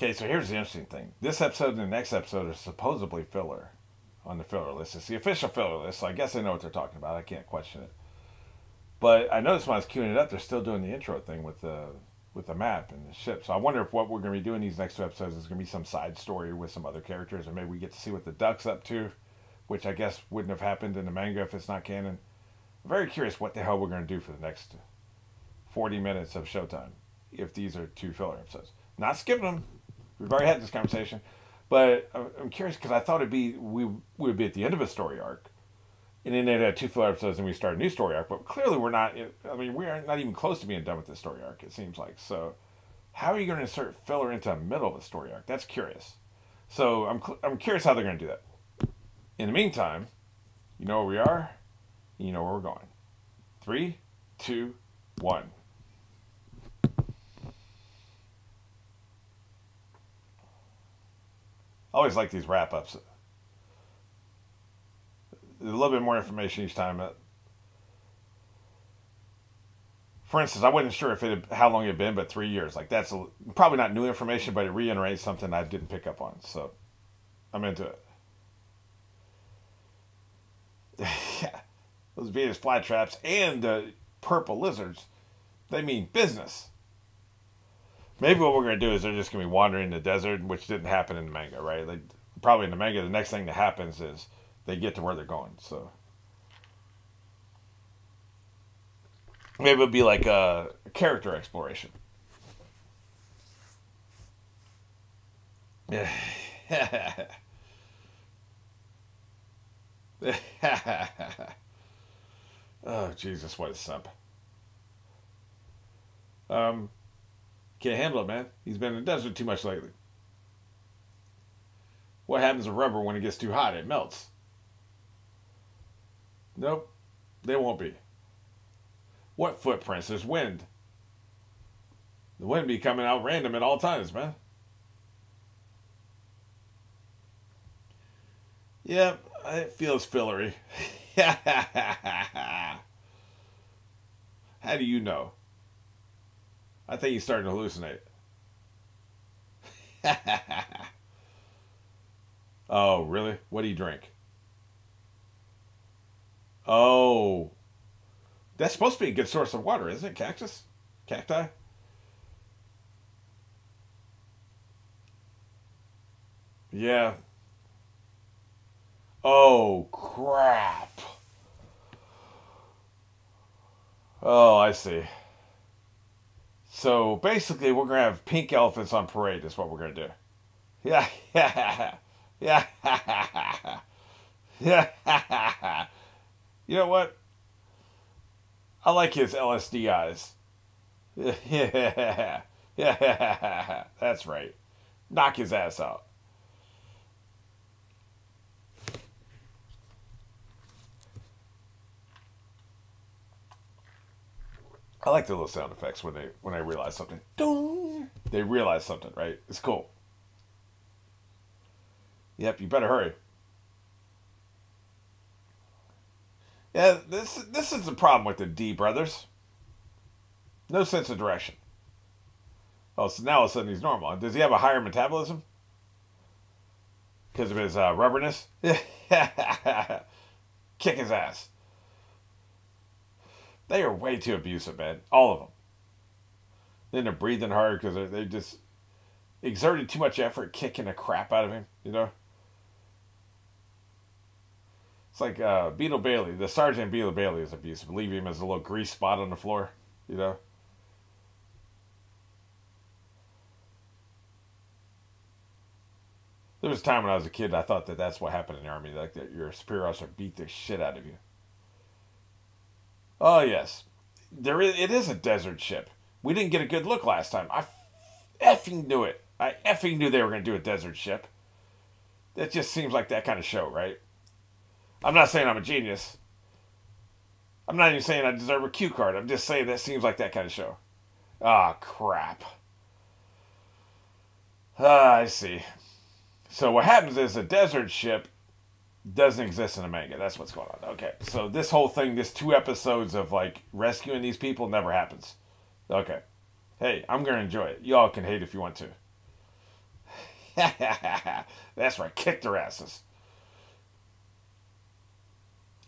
Okay, so here's the interesting thing. This episode and the next episode are supposedly filler on the filler list. It's the official filler list, so I guess I know what they're talking about. I can't question it. But I noticed when I was queuing it up, they're still doing the intro thing with the with the map and the ship. So I wonder if what we're going to be doing these next two episodes is going to be some side story with some other characters, or maybe we get to see what the duck's up to, which I guess wouldn't have happened in the manga if it's not canon. I'm very curious what the hell we're going to do for the next 40 minutes of Showtime if these are two filler episodes. Not skipping them. We've already had this conversation, but I'm curious because I thought it'd be we would be at the end of a story arc, and then they had two filler episodes and we start a new story arc. But clearly, we're not. I mean, we are not even close to being done with this story arc. It seems like so. How are you going to insert filler into the middle of a story arc? That's curious. So I'm I'm curious how they're going to do that. In the meantime, you know where we are, you know where we're going. Three, two, one. Always like these wrap ups. A little bit more information each time. For instance, I wasn't sure if it had, how long it had been, but three years. Like that's a, probably not new information, but it reiterates something I didn't pick up on. So I'm into it. yeah, those Venus flytraps and uh, purple lizards, they mean business. Maybe what we're to do is they're just going to be wandering in the desert, which didn't happen in the manga, right? Like, probably in the manga, the next thing that happens is they get to where they're going. So maybe it'll be like a character exploration. Oh Jesus, what a. Um, can't handle it, man. He's been in the desert too much lately. What happens to rubber when it gets too hot? It melts. Nope, they won't be. What footprints? There's wind. The wind be coming out random at all times, man. Yep, it feels fillery. How do you know? I think he's starting to hallucinate. oh, really? What do you drink? Oh. That's supposed to be a good source of water, isn't it? Cactus? Cacti? Yeah. Oh, crap. Oh, I see. So basically, we're gonna have pink elephants on parade. Is what we're gonna do. Yeah, yeah, yeah, yeah. You know what? I like his LSD eyes. Yeah, yeah, that's right. Knock his ass out. I like the little sound effects when they when I realize something. They realize something, right? It's cool. Yep, you better hurry. Yeah, this this is the problem with the D brothers. No sense of direction. Oh, so now all of a sudden he's normal. Does he have a higher metabolism? Because of his uh, rubberness? Kick his ass. They are way too abusive, man. All of them. Then they're breathing hard because they just exerted too much effort kicking the crap out of him, you know? It's like uh, Beetle Bailey. The Sergeant Beetle Bailey is abusive. Leave him as a little grease spot on the floor, you know? There was a time when I was a kid, I thought that that's what happened in the army, like that your superior officer beat the shit out of you. Oh yes, there is. It is a desert ship. We didn't get a good look last time. I effing knew it. I effing knew they were going to do a desert ship. That just seems like that kind of show, right? I'm not saying I'm a genius. I'm not even saying I deserve a cue card. I'm just saying that seems like that kind of show. Ah, oh, crap. Ah, I see. So what happens is a desert ship doesn't exist in a manga. That's what's going on. Okay. So this whole thing, this two episodes of like rescuing these people never happens. Okay. Hey, I'm gonna enjoy it. Y'all can hate if you want to. That's right, kick their asses.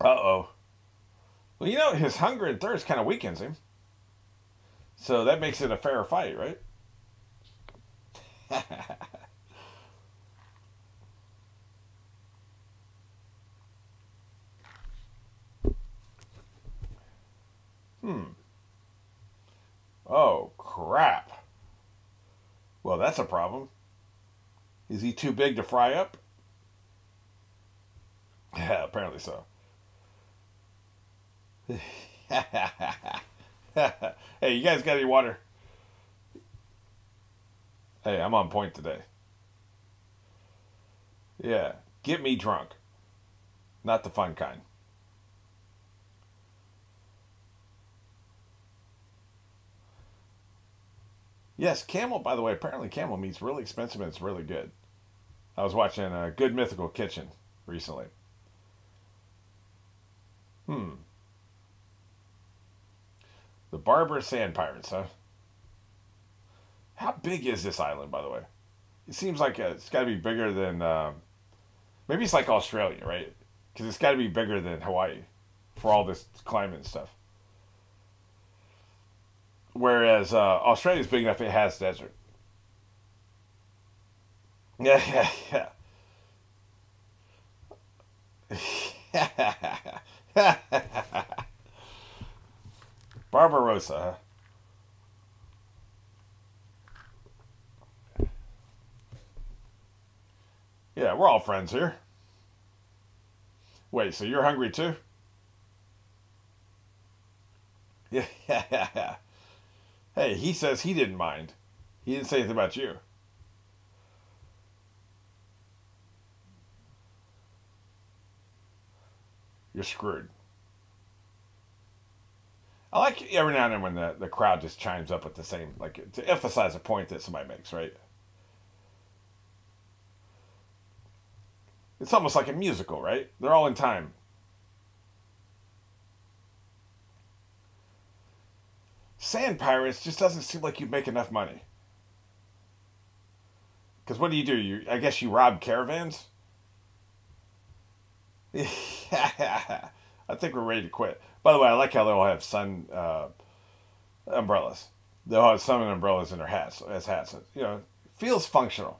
Uh oh. Well, you know, his hunger and thirst kind of weakens him. So that makes it a fair fight, right? hmm. Oh, crap. Well, that's a problem. Is he too big to fry up? Yeah, apparently so. hey, you guys got any water? Hey, I'm on point today. Yeah, get me drunk. Not the fun kind. Yes, camel, by the way, apparently camel meat's really expensive and it's really good. I was watching a Good Mythical Kitchen recently. Hmm. The Barber Sand Pirates, huh? How big is this island, by the way? It seems like it's got to be bigger than. Uh, maybe it's like Australia, right? Because it's got to be bigger than Hawaii for all this climate and stuff. Whereas uh, Australia is big enough; it has desert. Yeah, yeah, yeah. Barbarossa. Yeah, we're all friends here. Wait, so you're hungry too? Yeah, yeah, yeah. Hey, he says he didn't mind. He didn't say anything about you. You're screwed. I like every now and then when the, the crowd just chimes up with the same, like to emphasize a point that somebody makes, right? It's almost like a musical, right? They're all in time. Sand Pirates just doesn't seem like you make enough money. Because what do you do? You, I guess you rob caravans. I think we're ready to quit. By the way, I like how they all have sun uh, umbrellas. They all have sun umbrellas in their hats as hats. You know, feels functional.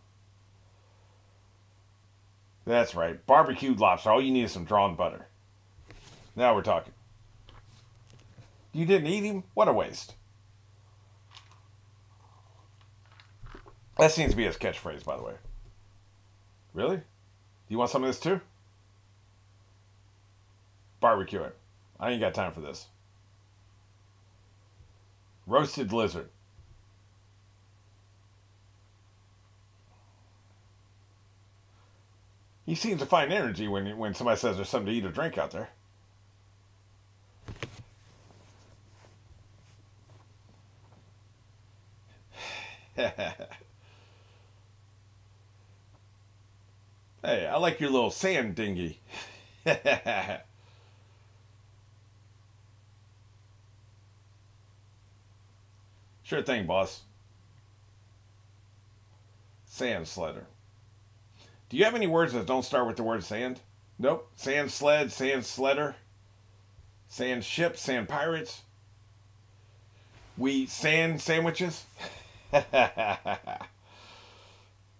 That's right. Barbecued lobster. All you need is some drawn butter. Now we're talking. You didn't eat him? What a waste. That seems to be his catchphrase, by the way. Really? Do you want some of this too? Barbecue it. I ain't got time for this. Roasted lizard. He seems to find energy when when somebody says there's something to eat or drink out there. hey, I like your little sand dinghy. Sure thing, boss. Sand sledder. Do you have any words that don't start with the word sand? Nope. Sand sled, sand sledder, sand ship, sand pirates. We sand sandwiches?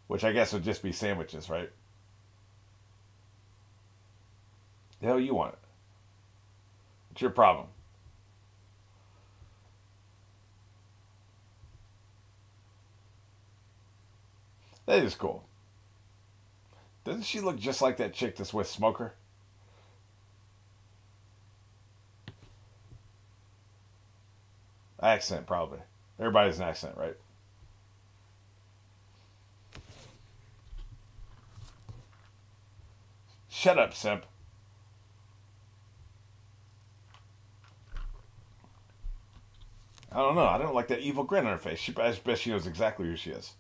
Which I guess would just be sandwiches, right? The hell you want? It? It's your problem. That is cool. Doesn't she look just like that chick that's with Smoker? Accent, probably. Everybody's an accent, right? Shut up, simp. I don't know. I don't like that evil grin on her face. She, I bet she knows exactly who she is.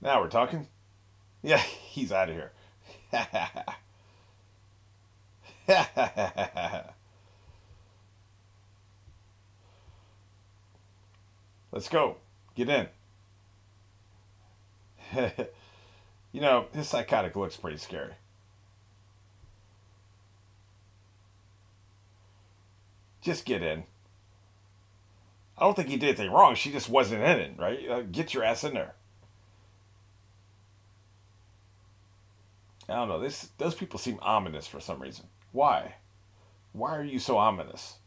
Now we're talking. Yeah, he's out of here. Let's go. Get in. you know, his psychotic looks pretty scary. Just get in. I don't think he did anything wrong. She just wasn't in it, right? Uh, get your ass in there. I don't know. This those people seem ominous for some reason. Why? Why are you so ominous?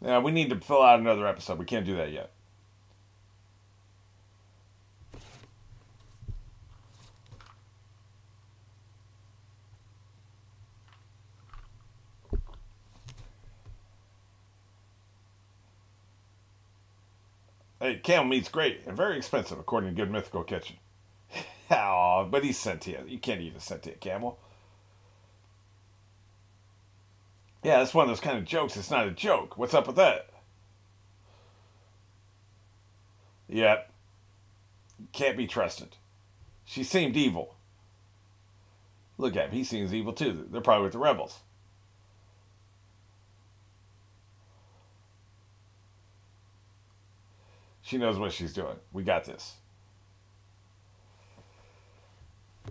Yeah, we need to fill out another episode. We can't do that yet. Hey, camel meat's great and very expensive, according to Good Mythical Kitchen. oh, but he's sentient. You can't eat a sentient camel. Yeah, that's one of those kind of jokes. It's not a joke. What's up with that? Yep. Can't be trusted. She seemed evil. Look at him. He seems evil too. They're probably with the rebels. She knows what she's doing. We got this.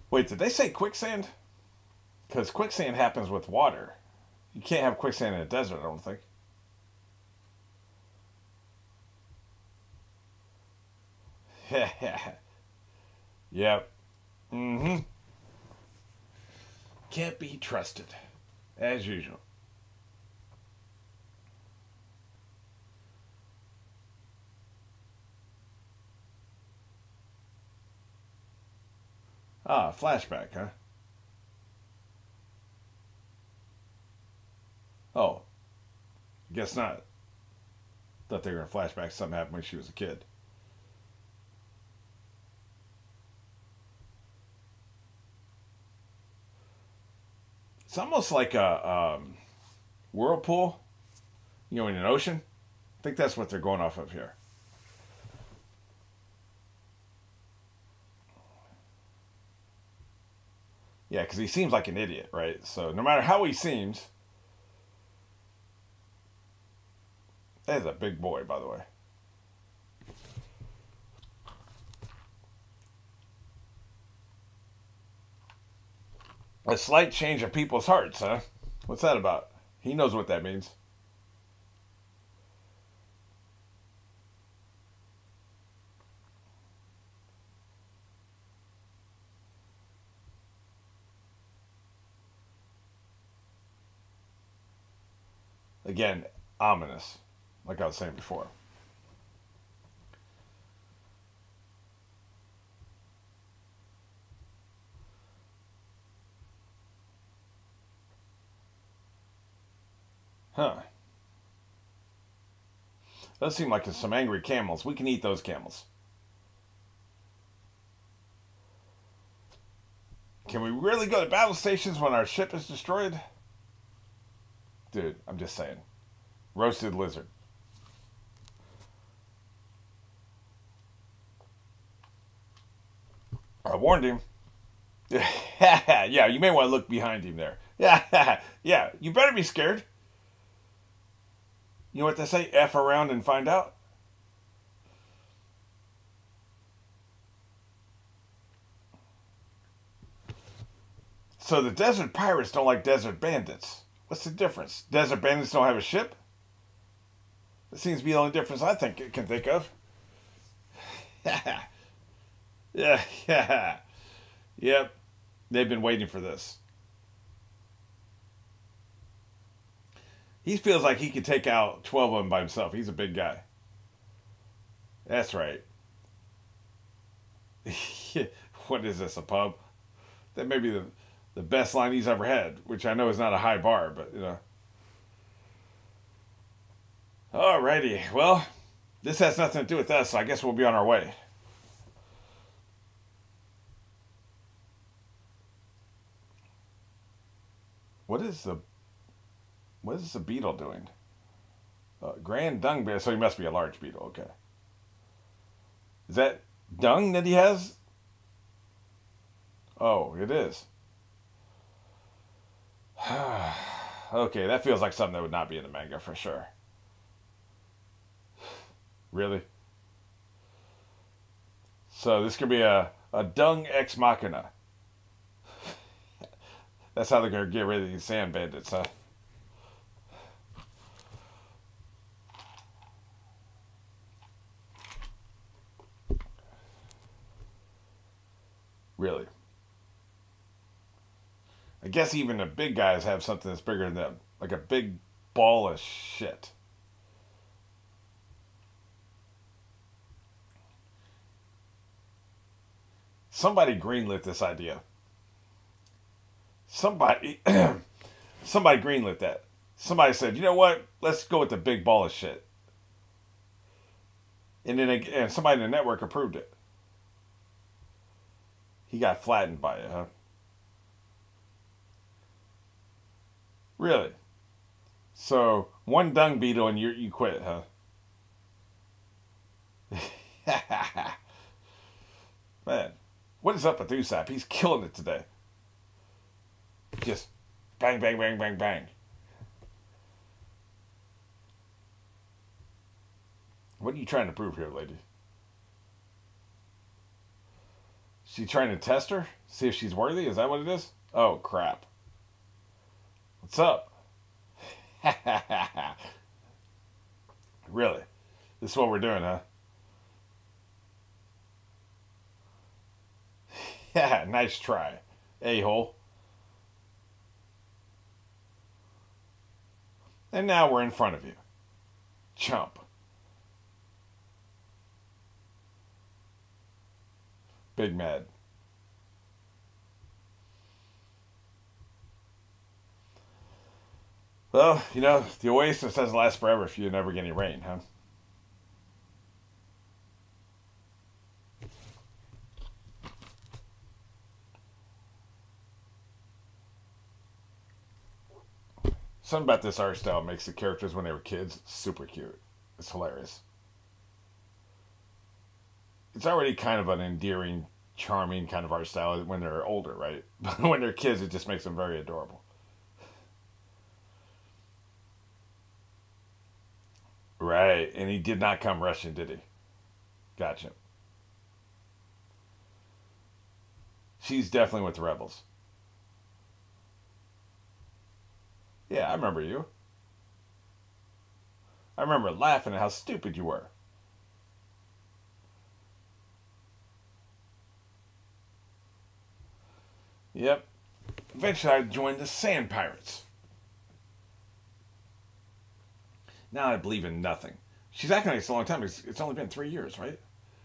Wait, did they say quicksand? Because quicksand happens with water. You can't have quicksand in a desert, I don't think. yep. Mm-hmm. Can't be trusted. As usual. Ah, flashback, huh? Oh, guess not. Thought they were in flashback. Something happened when she was a kid. It's almost like a um, whirlpool, you know, in an ocean. I think that's what they're going off of here. Yeah, because he seems like an idiot, right? So no matter how he seems, that is a big boy, by the way. A slight change of people's hearts, huh? What's that about? He knows what that means. Again, ominous, like I was saying before. Huh. Does seem like some angry camels. We can eat those camels. Can we really go to battle stations when our ship is destroyed? Dude, I'm just saying. Roasted lizard. I warned him. yeah, you may want to look behind him there. Yeah, yeah, you better be scared. You know what they say? F around and find out. So the desert pirates don't like desert bandits. What's the difference? Desert bandits don't have a ship? That seems to be the only difference I think it can think of. yeah, yeah. Yep. They've been waiting for this. He feels like he could take out 12 of them by himself. He's a big guy. That's right. what is this, a pub? That may be the the best line he's ever had, which I know is not a high bar, but you know. Alrighty, well, this has nothing to do with us, so I guess we'll be on our way. What is the what is the beetle doing? Uh, grand dung beetle, so he must be a large beetle. Okay. Is that dung that he has? Oh, it is. okay, that feels like something that would not be in the manga for sure. Really? So this could be a, a dung ex machina. That's how they're gonna get rid of these sand bandits, huh? Really? I guess even the big guys have something that's bigger than them, like a big ball of shit. Somebody greenlit this idea. Somebody, somebody greenlit that. Somebody said, "You know what? Let's go with the big ball of shit." And then and somebody in the network approved it. He got flattened by it, huh? Really? So one dung beetle and you you quit, huh? Man, what is up with Usopp? He's killing it today. Just bang, bang, bang, bang, bang. What are you trying to prove here, lady? She trying to test her? See if she's worthy? Is that what it is? Oh, crap. What's up? really? This is what we're doing, huh? Yeah, nice try, a hole. And now we're in front of you. Chump. Big Mad. Well, you know, the oasis doesn't last forever if you never get any rain, huh? Something about this art style makes the characters when they were kids super cute. It's hilarious. It's already kind of an endearing, charming kind of art style when they're older, right? But when they're kids, it just makes them very adorable. Right, and he did not come rushing, did he? Gotcha. She's definitely with the rebels. Yeah, I remember you. I remember laughing at how stupid you were. Yep. Eventually, I joined the Sand Pirates. Now I believe in nothing. She's acting like it's a long time. It's, it's only been three years, right?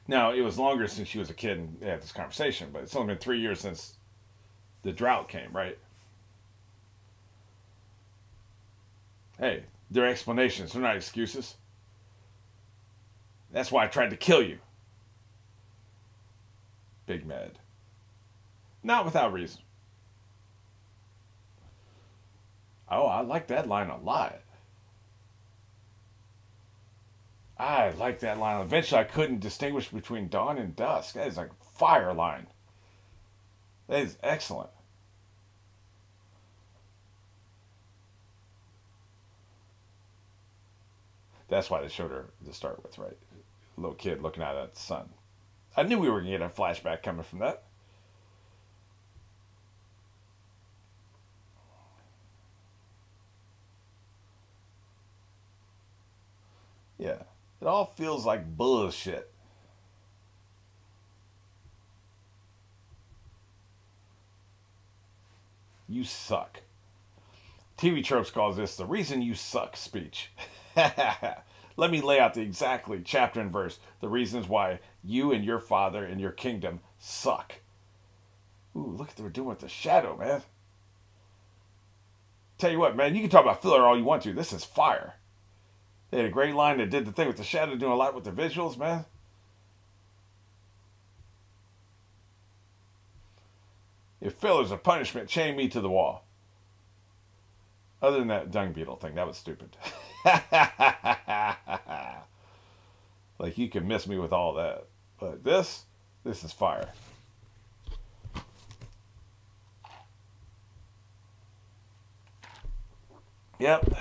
Now, it was longer since she was a kid and had this conversation, but it's only been three years since the drought came, right? Hey, they're explanations, they're not excuses. That's why I tried to kill you. Big Mad. Not without reason. Oh, I like that line a lot. I like that line. Eventually, I couldn't distinguish between dawn and dusk. That is a fire line. That is excellent. That's why they showed her to start with, right? Little kid looking out at the sun. I knew we were going to get a flashback coming from that. Yeah. It all feels like bullshit. You suck. TV Tropes calls this the reason you suck speech. Let me lay out the exactly chapter and verse, the reasons why you and your father and your kingdom suck. Ooh, look at what they're doing with the shadow, man. Tell you what, man, you can talk about filler all you want to. This is fire. They had a great line that did the thing with the shadow, doing a lot with the visuals, man. If filler's a punishment, chain me to the wall. Other than that dung beetle thing, that was stupid. like you can miss me with all that. But this, this is fire. Yep.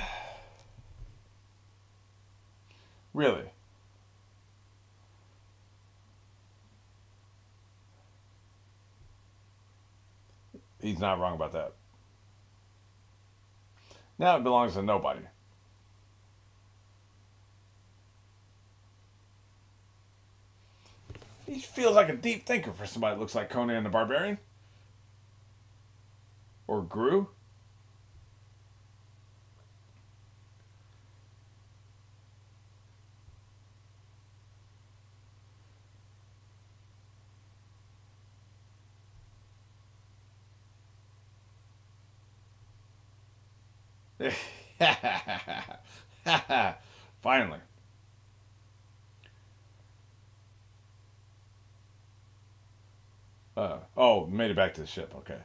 Really? He's not wrong about that. Now it belongs to nobody. He feels like a deep thinker for somebody that looks like Conan the Barbarian. Or Gru. Finally. Uh, oh, made it back to the ship. Okay.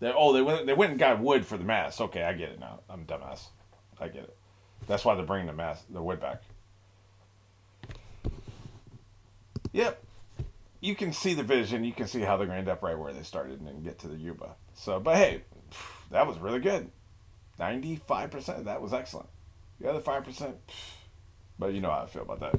They, oh, they went. They went and got wood for the mast. Okay, I get it now. I'm dumbass. I get it. That's why they're bringing the mast, the wood back. Yep. You can see the vision. You can see how they're going to end up right where they started and get to the Yuba. So, but hey, that was really good. 95%. That was excellent. The other 5%, but you know how I feel about that.